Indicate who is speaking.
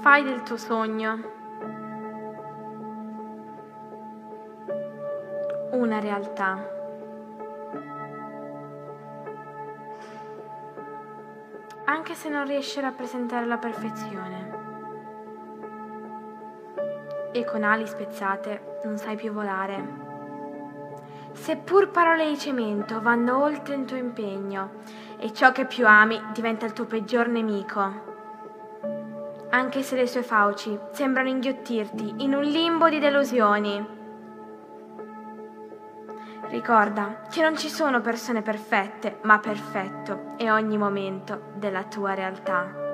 Speaker 1: Fai del tuo sogno una realtà. Anche se non riesci a rappresentare la perfezione. E con ali spezzate non sai più volare. Seppur parole di cemento vanno oltre il tuo impegno e ciò che più ami diventa il tuo peggior nemico. Anche se le sue fauci sembrano inghiottirti in un limbo di delusioni. Ricorda che non ci sono persone perfette, ma perfetto è ogni momento della tua realtà.